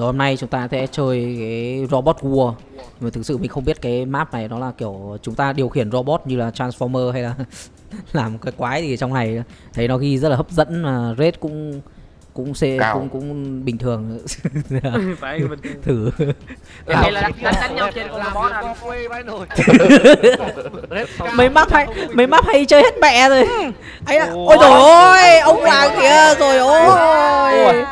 Rồi hôm nay chúng ta sẽ chơi cái Robot War. Nhưng mà thực sự mình không biết cái map này nó là kiểu chúng ta điều khiển robot như là Transformer hay là làm cái quái gì trong này. Thấy nó ghi rất là hấp dẫn mà rate cũng cũng sẽ Cao. cũng cũng bình thường. Phải mình thử. Hay là đánh, đánh, đánh nhau trên con boss vãi nồi mấy map hay mấy map hay chơi hết mẹ rồi. Ấy à, ôi trời ơi ông là kìa rồi ôi.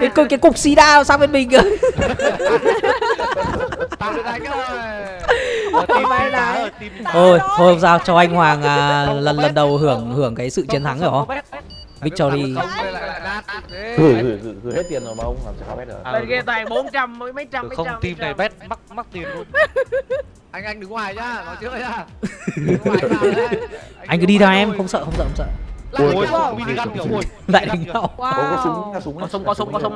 Cái cái, cái cục xì đa sang bên mình kìa là ở team thôi không sao cho anh Hoàng à, lần lần đầu hưởng hưởng cái sự chiến thắng rồi hả Victory. gửi gửi gửi gửi hết tiền rồi mà ông làm sao bet được? À, bên kia toàn 400 mấy mấy trăm mấy không trăm team này trăm. bet mắc mắc tiền luôn. Anh anh đứng ngoài nhá nói trước nhá. Anh cứ đi theo em không sợ không sợ không sợ. Ôi Lại ôi đánh nhau. Có có súng. Có súng Có súng, có súng,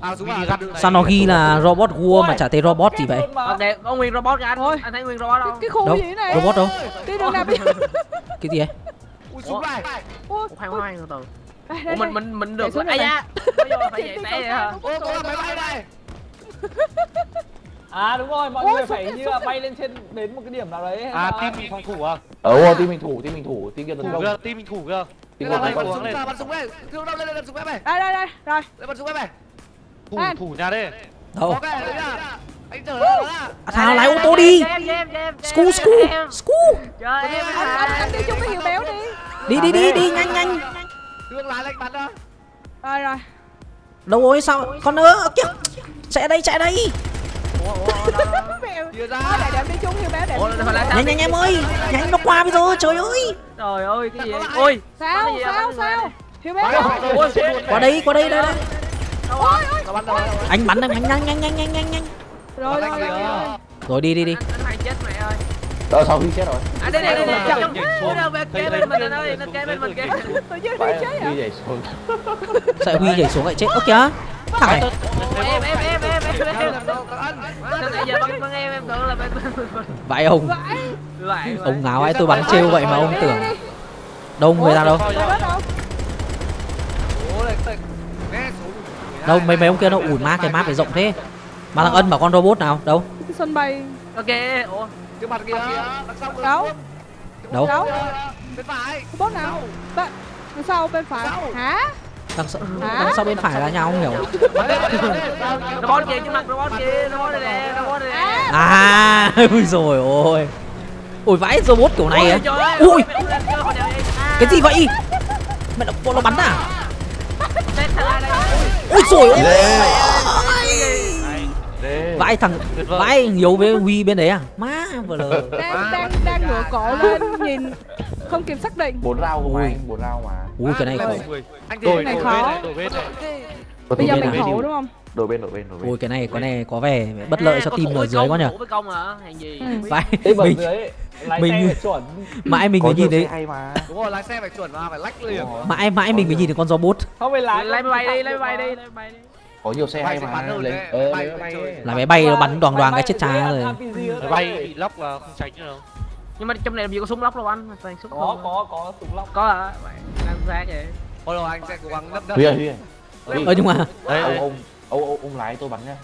có à à sao nó ghi là robot war mà chả thấy robot gì vậy? Để có nguyên robot kìa anh Ôi. anh thấy nguyên robot không cái khu đâu? gì thế này? Robot đâu? Cái đường nào cái gì ấy ui súng này Ôi, khoan khoan từ từ. Đây, ủa đây, mình đây. mình mình được xuống ai da. Bây giờ phải vậy té vậy hả ô có là máy bay này À đúng rồi, mọi người xuống phải như xuống là bay lên trên đến một cái điểm nào đấy à team mình phòng thủ à? Ờ team mình thủ team mình thủ team kia tấn thủ công team mình thủ kìa Đây team là kia bắn súng ra bắn súng này. Thương đâu lên lên súng em này. Đây đây đây rồi. Lên bắn súng em này. Thủ thủ nhà đây. Đâu? Này đấy nhá. Anh chờ đó đó à, nào lái ô tô đi? scu em, scu scu Trời anh anh anh đi chung với hiệu béo đi đi đi đi đi nhanh nhanh. Thương lái lên bắn đó rồi rồi. Đâu rồi sao? Con nữa Ơ kìa. Chạy đây chạy đây. Em em nhanh nhanh em ơi. Nhanh nó qua bây giờ trời ơi. Trời ơi cái gì ôi. Sao sao sao? béo ôi qua đây qua đây đây ôi ôi. Anh bắn anh nhanh nhanh nhanh nhanh nhanh nhanh rồi rồi rồi đi đi đi. Anh chết mẹ ơi ờ sau khi chết rồi. À đây đây đây đâu kế bên mình anh ơi bên kế bên mình kia tự nhiên phải bị cháy à đi nhảy xuống. Sao huy nhảy xuống lại chết? Ơ kìa. Thằng này. Em em em em em. Em làm đâu có ăn sao nãy giờ bắn bắn em em tưởng là bên bên bên vãi ông. Ông ngáo ấy tôi bắn trêu vậy mà ông tưởng. đâu người ta đâu? đâu? Này, này, mấy mấy ông kia nó ủi ma cái map phải rộng thế. Mà thằng ân bảo con robot nào? Đâu? Sân bay. Ok ủa Cái mặt kia, đằng sau kìa. đâu đâu đâu? Bên phải. robot nào. Bên đằng sau bên phải. Hả? Đằng sau Hả? đằng sau bên phải là nhau không hiểu? Robot kia cái mặt robot kia robot này nè robot này nè. À. À ui rồi ôi. Ui vãi robot kiểu này á. ui. À, cái gì vậy? Mẹ nó, nó bắn à? Tên thằng ai đây ui rồi ôi. Vãi thằng vãi hiếu với huy bên đấy à? Má vừa lờ. Đang đang đang ngửa cổ lên nhìn không kịp xác định. Bốn rau Ui. anh bốn rau mà. Ui cái này khó. bên này có bây giờ mình khổ đúng không? Đổi bên đổi bên đổi bên. Ui cái này cái này có vẻ bất lợi cho có team ở dưới quá gì? Ừ. vãi. Mình dưới lái mình- xe phải chuẩn. mãi mình có mới nhìn thấy xe hay mà. Đúng rồi lái xe phải chuẩn mà phải lách liền. Mãi mãi mình mới nhìn thấy con robot. Không phải lái máy bay đi máy bay đi máy bay đi có nhiều xe Bay hay mà lấy ờ lấy phải bay là máy bay nó bắn đoàn đoàn cái chết cha rồi. Máy bay bị lóc là không tránh được đâu. Nhưng mà trong này làm gì có súng lóc đâu anh súng có à. có có súng lóc có hả đang ra vậy Thôi rồi anh sẽ cố gắng nấp nấp huy ơi huy ơi. Ơ nhưng mà ông ông ông ông lái tôi bắn nhá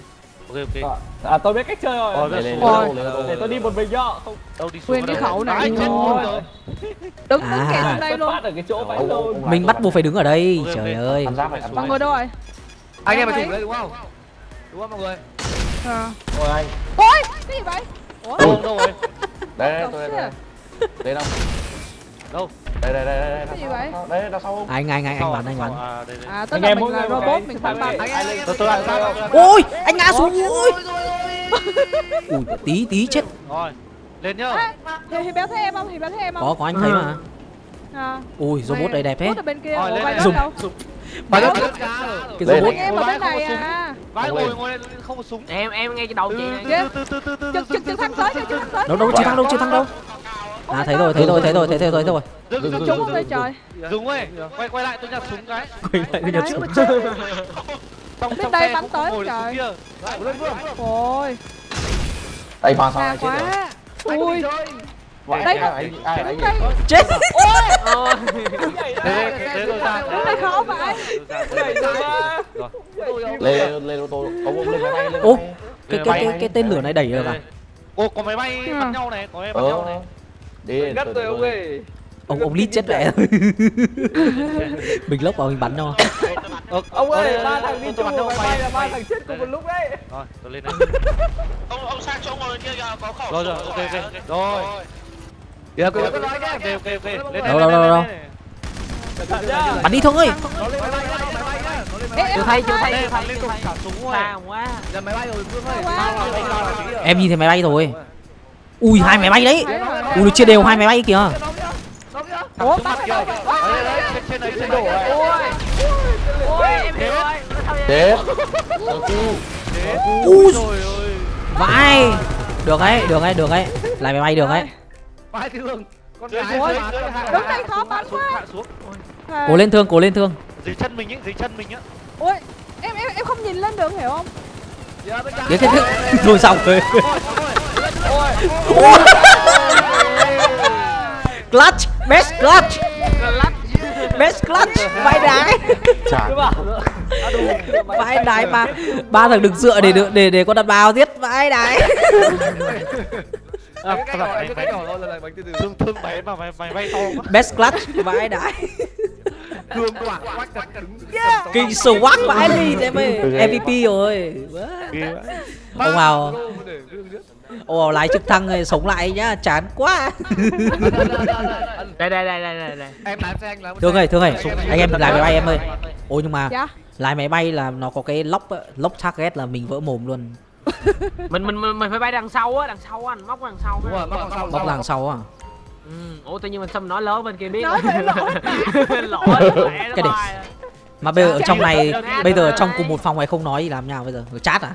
ok ok. À tôi biết cách chơi rồi. Lên Rồi. lên lên để tôi đi một mình nhá. Không đâu đi đi đâu? khẩu này. Ôi. đứng đứng À. kẹt trong đây luôn. phát ở cái chỗ ông mình bắt buộc phải đứng ở đây. Trời ơi. Mọi người đâu rồi anh em phải thủ đây đúng không? Đúng không mọi người? À. rồi anh. Ôi cái gì vậy? Ủa? Đâu đâu rồi. Đây đây tôi đây đây. Đây đâu? Đâu đây đây đây đây Cái gì vậy? đây đây đằng sau. Không anh anh anh anh bắn à? anh bắn. à à tức Anh là mình là robot mình thằng bắn. tôi tôi ôi anh ngã xuống ôi. Ui tí tí chết. Rồi lên nhá. À, thì béo thấy em không? Thì béo thấy em không? Có có anh thấy mà. À. ui robot đây đẹp hết robot ở bên kia lên bên đâu cá rồi cái robot em ở bên này à. Vãi Ôi. ngồi ngồi lên không có súng em em ngay cái đầu chị này. Ghê. từ từ từ từ trực trực trực thăng tới trực trực thăng tới. Đâu đâu chưa thắng đâu chưa thắng đâu? À thấy rồi thấy rồi thấy rồi thấy rồi thấy rồi. Dừng dừng dừng đây trời dừng ơi quay quay lại tôi nhặt súng cái. Quay lại nhật mình súng. trong Bên đây bắn tới trời. ôi. Đây pha sao chết rồi. Quá ui Đây. ai ấy Đây. chết Thế thế này khó vậy. Rồi. lên lên ô tô ông ông lên máy bay lên Ô. cái cái cái cái tên lửa này đẩy được à Ô có máy bay bắn nhau này, có máy bay. bắn nhau này. ờ đi Gắt rồi ông ơi ông ông lít chết mẹ rồi mình lốc vào mình bắn nhau Ờ, Ông ơi, ờ, ba thằng đi chung máy bay, bay là ba thằng chết cùng một lúc đấy Rồi, tôi lên đây. ông ông sang chỗ ngồi kia kìa có khẩu Rồi rồi, ok ở ok. Rồi. Ok ok. Lên Đâu, đâu, đâu, đâu. Bắn đi thương ơi chưa em thấy chưa liên tục xả súng rồi. Giờ máy bay rồi Phương ơi. Vào. em nhìn thấy máy bay rồi. Ui hai máy bay đấy. Đấy ui nó chia đều hai máy bay kìa. Ủa, kìa. Đấy, đấy, đấy, trên này trên đổ này. ôi em hiểu rồi. Chết ui. Ơi. vãi. Được ấy được ấy được ấy. Lại máy bay được ấy Vai thương. Con Dưới gái dưới mà, dưới Đứng đây khó bắn quá. hạ xuống. À, cố lên thương cố lên thương. Dưới chân mình ấy, dưới chân mình á. Ui, em em em không nhìn lên được hiểu không? Giờ bên trái. thế thế thế rồi. Xong rồi clutch best clutch. Best clutch. Vãi đái. Chả vãi đái ba ba thằng đừng dựa để được để để con đặt bao giết. Vãi đái À, Cái cái bay cách nhỏ thôi, này bánh từ từ. thương thương máy mà máy máy bay to quá. best clutch vãi đái Cương quảng quách thật cứng. kinh swag vãi đi em ơi. Mvp rồi. Ông nhất. ông nào lái trực thăng này sống lại nhá chán quá. Đây đây đây đây đây. Em lái xe anh lái thương ơi thương ơi. Anh em lái máy bay em ơi. Ôi nhưng mà Dạ. lái máy bay là nó có cái lốc á, lốc target là mình vỡ mồm luôn mình mình mình mình phải bay đằng sau á đằng sau á anh móc đằng sau á móc đằng sau. à ừ. ủa tự nhiên mình xâm nói lớn bên kia biết Nói lỗi lỗi Cái này. bài mà bây giờ ở trong này bây giờ trong cùng một phòng này không nói gì làm nhau bây giờ? Chat à?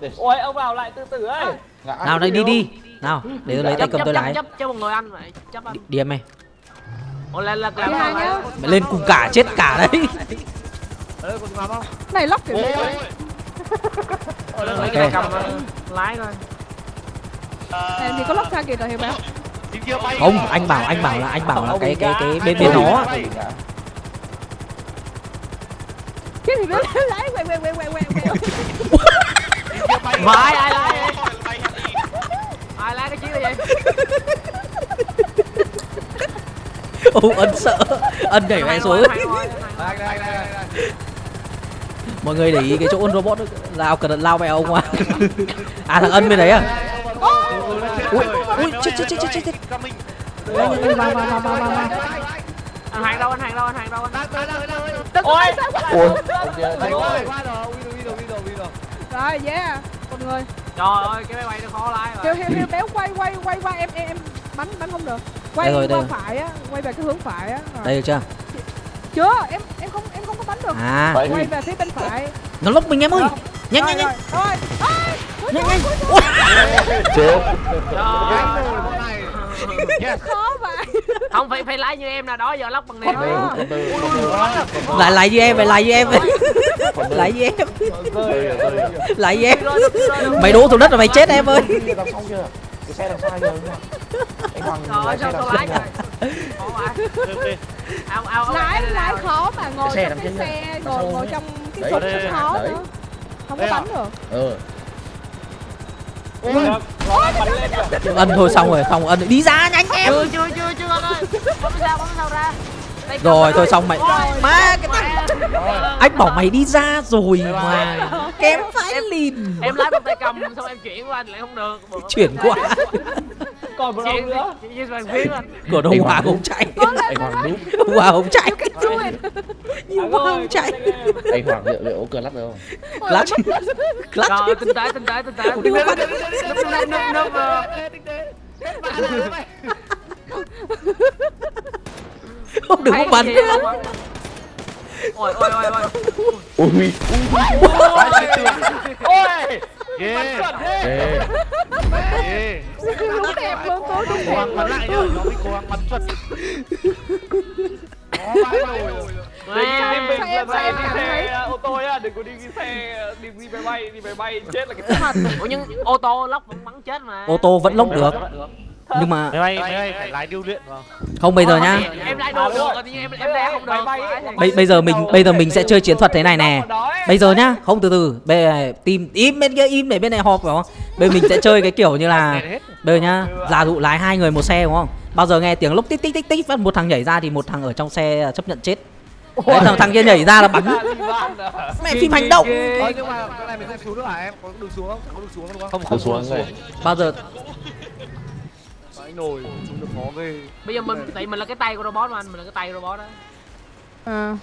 Để Ôi, ông vào lại từ từ ấy. Nào đây đi đi. Nào để tôi lấy tay cầm tôi lái. chấp chấp một người anh vậy chấp anh. Đi em ủa lên lên mày cùng cả chết cả đấy? Này lóc kiểu gì Ôi, vậy? lấy cái cầm ờ, lái thôi Này thì có lóc xa kìa rồi hiểu không? Không anh bảo anh bảo là anh bảo là cái cái cái bên bên nó. Cái gì lái ai lái ai lái cái chiếc này vậy? Ô ân sợ. Ân đẩy mày xuống. đây, đây, đây, đây. Mọi người để ý cái chỗ con robot lao cẩn thận lao mẹ ông à à thằng ân bên đấy à ui ui chết chết chết chết chết vào vào vào vào vào vào. anh hàng đâu anh hàng đâu anh hàng đâu anh ôi Đây, qua rồi. Yeah. Một người. trời ơi cái máy bay nó khó lái rồi hiếu hiếu béo quay quay quay qua em em bắn bắn không được. Quay Đây rồi, đây qua rồi. phải á, quay về cái hướng phải á. Đây được chưa Chưa, em em không bắn được. à. Vậy Quay về phía bên phải. nó lốc mình em ơi. Nhanh nhanh nhanh rồi. Rồi. Ôi, nhanh nhanh. chết này. Khó vậy. không phải phải lái như em là đó giờ lóc bằng đây lại lại với em lại lại với em. Lại với em. Lại với em. Mày đổ xuống đất rồi mày chết em ơi Cái xe đằng sau kìa anh hoàng lái sao đằng tôi lái sau vậy? Ok. ao ao lái lái khó mà ngồi Cái xe trong đằng cái xe ngồi ngồi trong cái đấy, cũng khó nữa không có bắn được. Bắn lên kìa. Ân thôi xong rồi xong ân đi ra nhanh em. chưa chưa chưa chưa ơi. Bấm sao bấm sao ra? Đây, rồi thôi xong mày má cái mẹ. anh bảo mày đi ra rồi mà kém phải lìn em lái bằng tay cầm xong em chuyển qua anh lại không được. Bữa- chuyển qua. Còn một ông nữa. của ông Hòa không chạy. Anh hoàng đúng. Ông Hòa không chạy. Nhưng mà không chạy. anh hoàng liệu liệu cờ lắc được không? Clutch clutch rồi tinh tế tinh tế tinh tế. Nấp nấp nấp nấp không đừng bắn ôi ôi ôi ôi ui Ôi Ghê. Bắn chuẩn thế ê Ghê. đúng đẹp luôn cố đúng Cố đẹp gắng bắn lại nhá. Nó mới cố gắng bắn chuẩn. Có vãi rồi. Đừng Mẹ. đi mình Sao em- lần sao này em đi cảm xe thấy- ô tô nhá, đừng có đi cái xe đi đi máy bay, đi máy bay chết là cái ủa nhưng ô tô lóc vẫn bắn bắn chết mà ô tô vẫn lốc được nhưng mà máy bay máy bay phải lái điêu luyện vào. Không bây giờ nhá. em, em lại đồ được rồi nhưng em em đang không được. Bây bây giờ mình bây giờ mình sẽ chơi chiến thuật thế này nè. bây giờ nhá. Không từ từ. Bây giờ tìm im bên kia im để bên này họp phải không? Bây giờ mình sẽ chơi cái kiểu như là bây giờ nhá. Giả dụ lái hai người một xe đúng không? Bao giờ nghe tiếng lúc tích tích tích tích một thằng nhảy ra thì một thằng ở trong xe chấp nhận chết. Đấy, thằng thằng kia nhảy ra là bắn. Mẹ phim hành động. Nhưng mà cái này mình không xuống được hả em? Có đường xuống không? Chẳng có đường xuống đúng không? không Không xuống bao giờ Nồi, xuống được khó ghê. bây giờ mình tại mình là cái tay của robot mà anh mình là cái tay robot đó. À.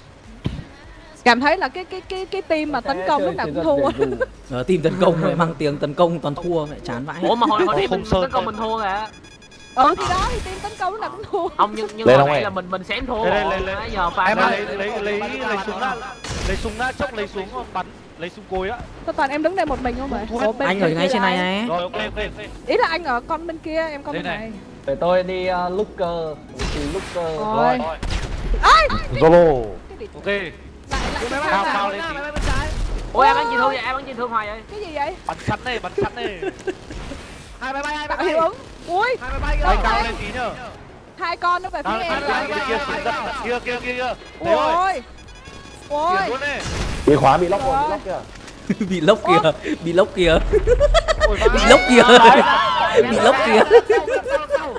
cảm thấy là cái cái cái cái team mà tấn công lúc nào cũng thua. ở team tấn công mẹ mang tiếng tấn công toàn thua mẹ chán vãi. Ủa mà hồi hồi đi mình tấn công mình thua kìa ừ thì đó thì team tấn công lúc nào cũng thua. Ông nhưng nhưng không nãy là mình mình xém thua. Lên, lên, lên. giờ pha Em lấy lấy lấy lấy súng đã lấy súng đã chốc lấy súng bắn lấy súng cối á. Toàn em đứng đây một mình không vậy anh ở ngay trên này này rồi ok ok ý là anh ở con bên kia em con bên này. để tôi đi looker thì looker rồi. rồi. Zolo. ok. Lại lại cái cao sao cao lên ủa em bắn chị thương vậy em bắn chị thương hoài vậy. Cái gì vậy? Bắn sẵn này bắn sẵn này Hai máy bay, hai bay. hiệu ứng ui Hai máy bay bay kìa. cao lên tí nhá hai con nó về phía em kia kia kia kia kia kia kia thế rồi ôi đi Bị khóa bị lóc rồi, bị lóc kìa. bị lốc kìa bị lốc kìa bị lốc kìa bị lốc kìa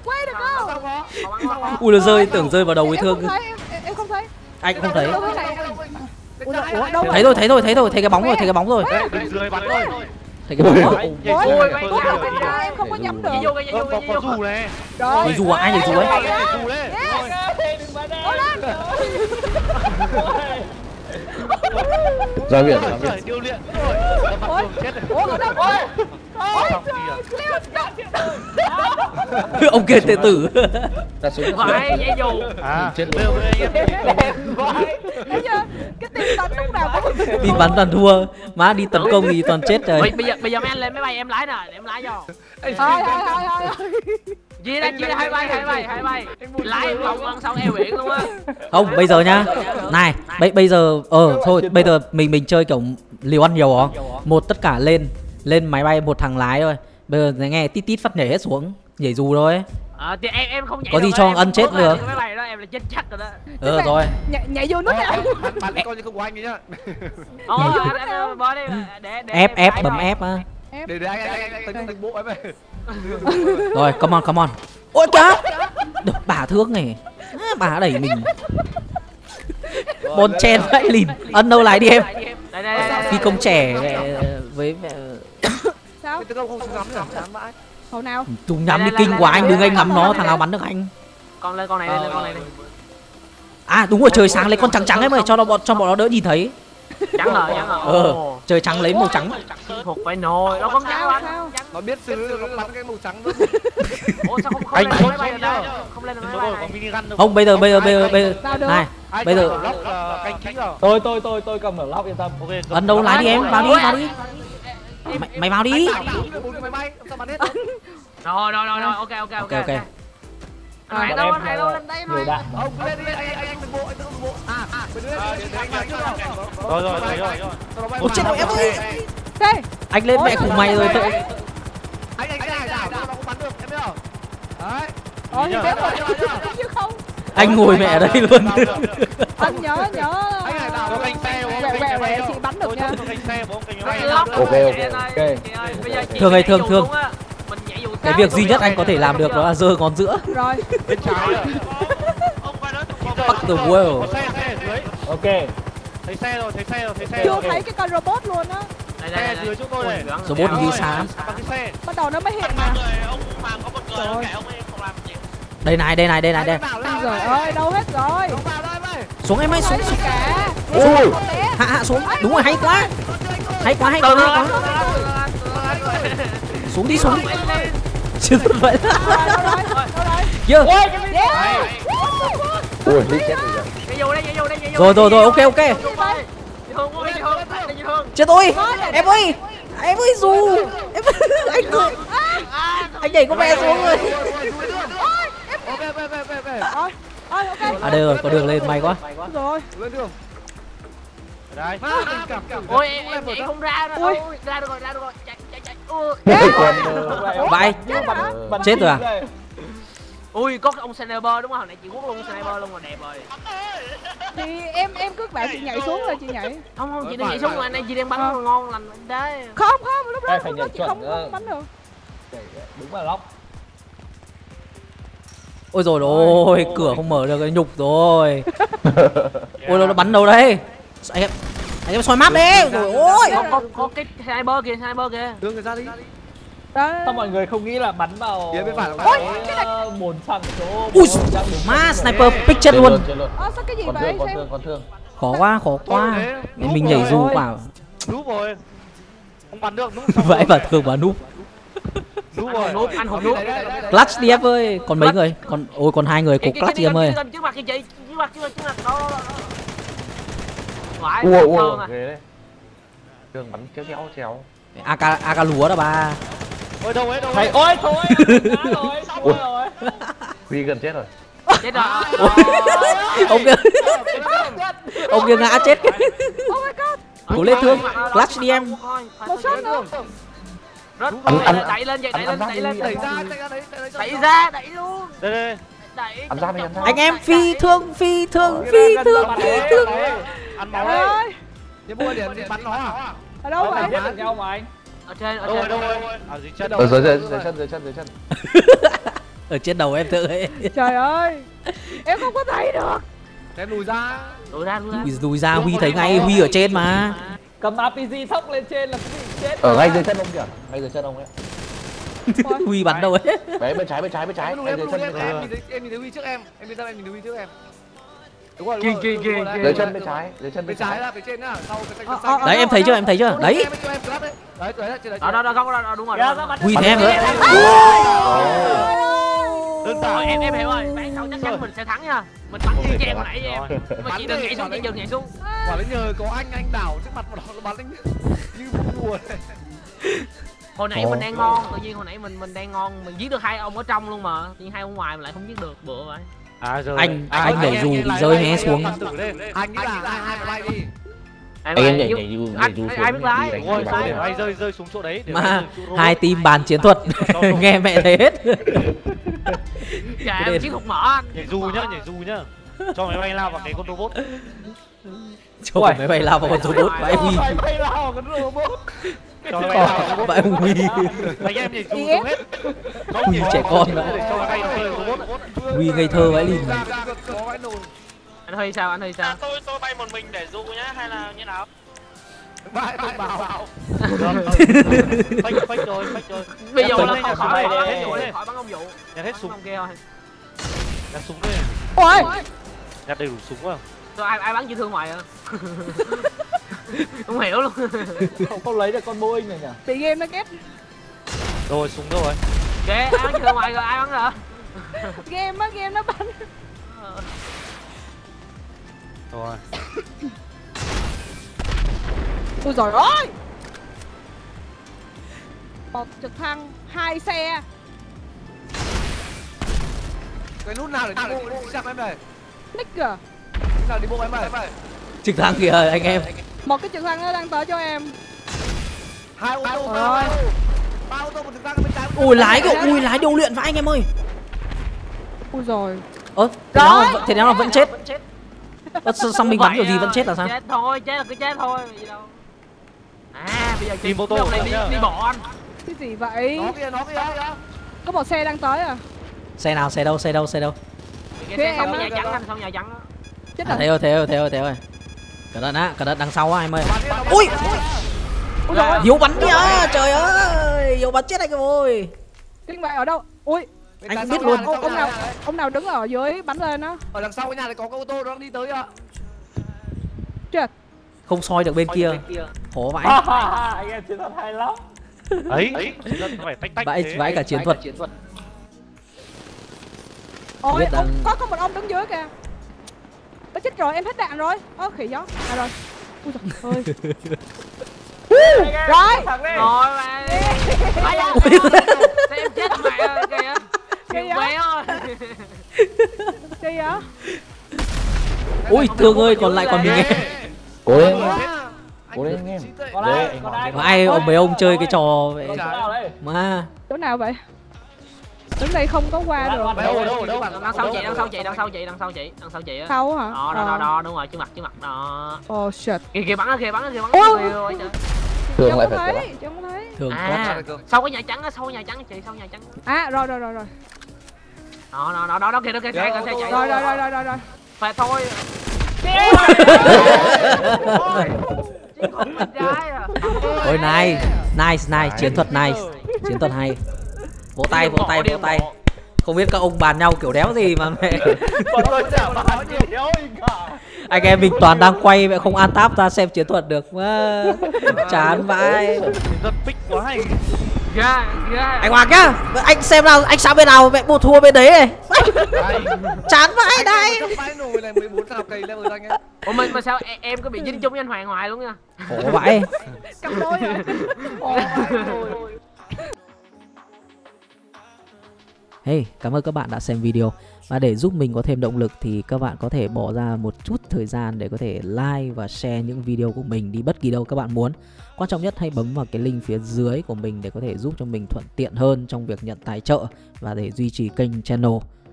quay được không ui nó rơi tưởng rơi vào đầu với em thương không thấy em, em, em không thấy anh cũng không thấy thấy rồi thấy rồi thấy rồi thấy cái bóng rồi thấy cái bóng rồi Thấy cái bóng ôi. bên trái em không có nhắm được. vô cái vô cái vô dù này rồi. Dù à? Ai nhảy dù ấy? dù đấy Đúng rồi. Ra Trời, ra điêu luyện. Rồi. Chết rồi. ông kia tệ tử. Đặt xuống. phải nhảy dù. À. Chết em chưa? Cái team bắn lúc nào cũng đi bắn toàn thua. Má đi tấn công thì toàn chết rồi. Bây giờ bây giờ mấy anh lên máy bay em lái nè em lái cho. Thôi thôi thôi thôi chia ra chia ra hai bay hai bay hai bay lái vòng ăn xong eo biển luôn á không bây giờ nhá này bây bây giờ ờ thôi bây giờ mình mình chơi kiểu liều ăn nhiều hả một tất cả lên lên máy bay một thằng lái thôi bây giờ nghe tít tít phát nhảy hết xuống nhảy dù thôi ờ thì em em không nhảy Có gì cho ân chết được. cái máy bay đó em là chết chắc rồi đó ờ rồi nhảy, nhảy vô nút này Bắn coi như không của anh nhá. Đi để để ép em ép bấm ép á Để để anh anh anh anh tính bộ em ơi. rồi come on come on. Ôi kìa được bà thương này. À, bà đẩy mình. Bon chen vãi lìn. Ân đâu lái đi em. Phi công trẻ ờ, với mẹ. Sao? Tấn hồi nào? Tùng nhắm đi kinh quá anh đừng anh ngắm nó thằng nào bắn được anh? Con lên con này lên lên con này à đúng rồi trời sáng lấy con trắng trắng ấy mày cho nó bọn cho bọn nó đỡ nhìn thấy. Trắng rồi trắng rồi ờ trời trắng lấy màu trắng thuộc phải nồi đâu con sao bắn sao Nó biết xử nó bắn cái màu trắng luôn. ủa sao không không Anh lên không máy được đâu không lên máy bay này không bây giờ bây giờ bây giờ bây giờ này bây giờ tôi tôi tôi tôi cầm ở lóc yên tâm ấn đâu lái đi em vào đi vào đi mày, mày vào đi Anh rồi rồi rồi rồi ok ok ok Ok, anh Hải đâu anh Hải đâu lên đây đạn Ông lên đi, anh anh anh từng bộ, anh từng bộ. À, à, bên dưới anh rồi rồi rồi rồi rồi Ôi, chết rồi, em ơi. đây anh lên mẹ của mày rồi tự Anh anh cái hải đảo nó không bắn được, em biết không? Đấy. ôi biết rồi chứ không anh ngồi mẹ ở đây luôn anh nhớ nhớ Anh hải đảo có canh xe quẹo quẹo chị bắn được nha Ok, ok, ok. á, mình nhảy dù cái việc duy nhất anh có thể làm được đó là giơ ngón giữa rồi bên trái à fuck the world ok thấy xe rồi thấy xe rồi thấy xe chưa rồi. thấy cái con robot luôn á. Xe dưới chỗ tôi này. Ôi, như ôi, xám bằng cái xe. Bắt đầu nó mới hiện mà người ông hoàng có một người ông kệ ông ấy không làm gì. Đây này đây này đây này đây Ôi giời ơi đâu hết rồi. Em ơi. xuống em ơi xuống gì cả. Ui. hạ hạ xuống. Đúng rồi hay quá. hay quá hay quá hay quá. xuống đi xuống. Đi chưa vậy rồi rồi Ui, đi chết rồi. Rồi rồi rồi ok ok. Chết tôi. Em ơi em ơi dù. Em anh cười anh nhảy con bé xuống rồi. Ok, ok, ok, ok, ok. rồi ôi ok. À đây rồi có đường lên may quá. Rồi. Lên đường. đây. Ôi, em, em nhảy không ra. Ôi, ra được rồi, ra được rồi. Chạy, chạy, chạy. Ui. Bắn Chết rồi à? Ui có cái ông sniper đúng không? Hồi nãy chị quốc luôn sniper luôn rồi đẹp rồi. Thì em em cứ bảo chị nhảy xuống rồi chị nhảy. Không không chị đừng nhảy xuống mà anh ấy chị đang bắn Ờ. ngon lành đấy không không lúc đó lúc đó chị không không bắn được. Đúng là lóc. ôi rồi ôi cửa không mở được cái nhục rồi. Ôi nó bắn đâu đấy? Anh em anh em soi map đi. Rồi ôi có có có cái sniper kìa sniper kìa. Đưa người ra đi đó Sao mọi người không nghĩ là bắn vào Phía bên phải là cái ờ, bồn xăng chỗ Ui, ma đấy. sniper pick chết luôn Ơ sao cái gì còn vậy thương còn thương còn thương khó quá khó quá mình rồi. nhảy dù vào núp rồi không bắn được núp rồi. và thương và núp núp rồi núp anh hùng núp clutch đi em ơi còn mấy người còn ôi còn hai người kìa, clutch đi em ơi trước mặt kìa chị trước mặt trước mặt trước mặt đó đó đó à. ghê đấy thương bắn chéo chéo chéo ak ak lúa đó ba ôi đâu ấy đâu Thầy ấy ôi thôi ngã rồi thua rồi huy gần chết rồi chết rồi ông kia ông kia ngã chết oh my god cố lên thương clutch đi em một shot nữa rất Anh- anh- đẩy lên vậy đẩy anh- lên anh đẩy lên đi, đẩy ra anh đẩy ra đấy đẩy ra đẩy ra đẩy luôn đây đây đẩy Ăn ra đi, ăn ra. anh em phi thương phi thương phi thương phi thương ăn máu ơi Nhớ mua thì bắn nó à ở đâu vậy giết được nhau mà anh ở trên ở đâu trên. đâu rồi à dưới chân ở dưới chân dưới chân dưới chân ở trên đầu em tự ấy. Trời ơi em không có thấy được. Em lùi ra. Lùi ra lùi ra. Huy lùi ra Huy thấy ngay Huy ở trên mà. Cầm RPG sóc lên trên là gì chết ở ngay dưới chân ông kìa ngay dưới chân ông ấy. Huy bắn đâu ấy. Đấy bên trái bên trái bên trái. Dưới chân em. nhìn thấy huy trước em. Em yên tâm em nhìn thấy huy trước em đúng rồi đúng rồi kìa, đấy. dưới chân bên trái dưới chân bên bên trái trái. là bên trên nhá sau cái Ờ, xanh ờ, xanh đấy em thấy chưa em thấy chưa? đấy. Em cho em đấy. Đấy đấy trên đấy đó đó đó không đó đúng rồi rồi. bắn Huy bắn thêm nữa đơn Thôi giản em em hiểu rồi. Ván sau chắc chắn mình sẽ thắng nha. Mình bắn y chang hồi nãy em nhưng mà chị đừng nhảy xuống chị đừng nhảy xuống. Quả đấy nhờ có anh anh đảo trước mặt mà nó bắn anh như đùa này hồi nãy Ồ. mình đang ngon tự nhiên hồi nãy mình mình đang ngon. Mình giết được hai ông ở trong luôn mà. Nhưng hai ông ngoài mà lại không giết được bữa vậy à giờ Anh- anh nhảy dù bị rơi hé xuống. anh nghĩ là hai hai bay đi. Anh em nhảy nhảy dù nhảy anh dù ai xuống biết lái rồi đi. bay rơi rơi xuống chỗ đấy để mà hai team bàn chiến thuật. Nghe mẹ thấy hết. Dạ em chiến thuật mở anh. Nhảy dù nhá nhảy dù nhá. Cho máy bay lao vào cái con robot. Cho máy bay lao vào con robot vãi Huy Vào. Robot vãi Huy. Anh em Gì xuống hết. không Huy trẻ con robot Huy ngây thơ vãi lìn. Anh hơi sao anh hơi À, sao? Tôi tôi bay một mình để dụ nhá hay là như nào? vãi không bảo. phách phách rồi phách rồi. Bây giờ là khỏi khỏi khỏi bắn ông nhặt hết súng. ông kia thôi. Nhặt súng đây. Ôi! Nhặt đầy đủ súng vào Tôi ai ai bắn chỉ thương mày à không hiểu luôn. Không, không lấy được con Boeing này nhỉ? Bị game nó ghét rồi súng đâu rồi. Kệ ai bắn mày rồi ai bắn rồi? Game á game nó bắn. Rồi. Ôi trời ơi! Một trực thăng hai xe. Cái nút nào để đi bộ? Đi chắc em này nigger nút nào đi bộ em này trực thăng kìa anh em một cái trực thăng nó đang tới cho em. Hai ô tô ơi. ba ô tô. Một thực ra bên trái ui lái kìa ui lái điều luyện vãi anh em ơi. Ui rồi. Ơ thế nào là, thế nào là vẫn chết? Ơ, sao mình bắn kiểu gì vẫn chết là sao? Chết thôi chết là cứ chết thôi gì đâu. À bây giờ Tìm ô tô này đi, đi bộ anh cái gì vậy? Nó kia nó kia có một xe đang tới à? Xe nào xe đâu xe đâu xe đâu? Cái xe em nhà trắng anh không nhà trắng chết à, rồi. thế rồi thế rồi thế rồi thế rồi cẩn thận á cẩn thận đằng sau á em ơi. Ui! Ui ui rồi hiếu bắn kìa trời ơi! Hiếu bắn chết anh ơi. Kinh vậy ở đâu? Ui. Anh biết luôn. ông, ông nào ông nào đứng ở dưới bắn lên á? Ở đằng sau cái nhà này có cái ô tô nó đang đi tới ạ. Chết không soi được bên kia. khó vãi. Anh em chiến thuật hay lắm. Ấy. Phải tách tách vãi vãi cả chiến thuật. ôi có có một ông đứng dưới kìa Ôi chết rồi em hết đạn rồi. Ơ khỉ gió. À rồi. Ui trời ơi. Rồi. rồi mà. Em chết mày ơi, kìa. Kìa. Kìa ui thương ơi còn lại còn mình nghe cố lên. Cố lên. Anh em. Còn ai còn ai? Ông mấy ông chơi cái trò mà. Chỗ nào vậy đứng đây không có qua được. Đâu đâu đâu. Đằng sau chị đằng sau chị đằng sau chị đằng sau chị đằng sau chị á. Sau hả? Đó đó đó Ờ. đó đúng rồi trước mặt trước mặt. Đó. Oh shit. Kìa kìa bắn á kìa bắn á kìa bắn á. Thường lại phải thấy chưa thấy. Thường có à sau cái nhà trắng á sau nhà trắng chị sau nhà trắng à rồi rồi rồi rồi. Đó đó đó đó đó kìa đó kìa xe kìa xe chạy rồi. rồi. Rồi rồi rồi rồi phải thôi. À ôi nice. Nice nice. Chiến thuật nice. Chiến thuật hay vỗ tay vỗ tay vỗ tay. Không biết các ông bàn nhau kiểu đéo gì mà mẹ. Bọn tôi chả báo gì đâu cả. Anh em mình toàn đang quay vậy không an táp ra xem chiến thuật được. Quá chán vãi. Thuật pick quá hay ghê ghê anh hoàng nhá anh xem nào anh sao bên nào mẹ mua thua bên đấy này. Chán vãi đây. trong bãi nồi này 14 thằng cây level anh em ủa mình mà sao em, em có bị dính chung với anh hoàng hoài luôn nha? Khổ vãi Hey, cảm ơn các bạn đã xem video. Và để giúp mình có thêm động lực thì các bạn có thể bỏ ra một chút thời gian để có thể like và share những video của mình đi bất kỳ đâu các bạn muốn. Quan trọng nhất hãy bấm vào cái link phía dưới của mình để có thể giúp cho mình thuận tiện hơn trong việc nhận tài trợ và để duy trì kênh channel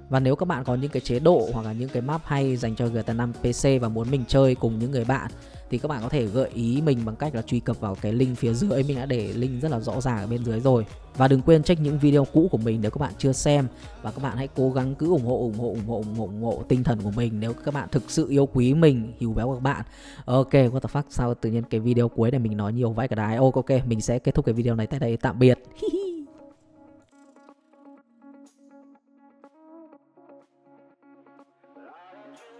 và nếu các bạn có những cái chế độ hoặc là những cái map hay dành cho GTA 5 PC và muốn mình chơi cùng những người bạn thì các bạn có thể gợi ý mình bằng cách là truy cập vào cái link phía dưới. Mình đã để link rất là rõ ràng ở bên dưới rồi. Và đừng quên check những video cũ của mình nếu các bạn chưa xem. Và các bạn hãy cố gắng cứ ủng hộ ủng hộ ủng hộ ủng hộ, ủng hộ tinh thần của mình nếu các bạn thực sự yêu quý mình hiếu béo các bạn. Ok what the fuck? Sao tự nhiên cái video cuối này mình nói nhiều vãi cả đái ok ok mình sẽ kết thúc cái video này tại đây tạm biệt.